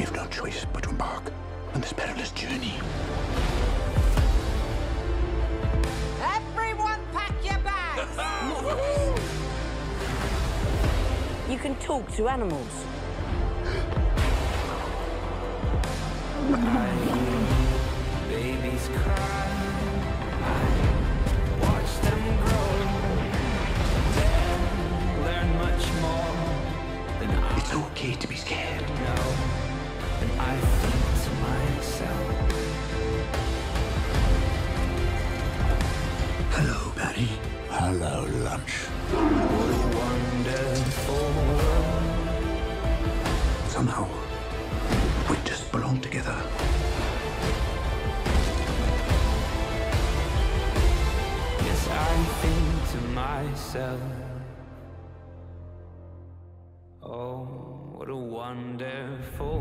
We've no choice but to embark on this perilous journey. Everyone pack your bags! You can talk to animals. babies cry. Watch them grow. They learn much more than I It's okay to be scared. Hello, lunch. world. Somehow, we just belong together. Yes, I think to myself, oh, what a wonderful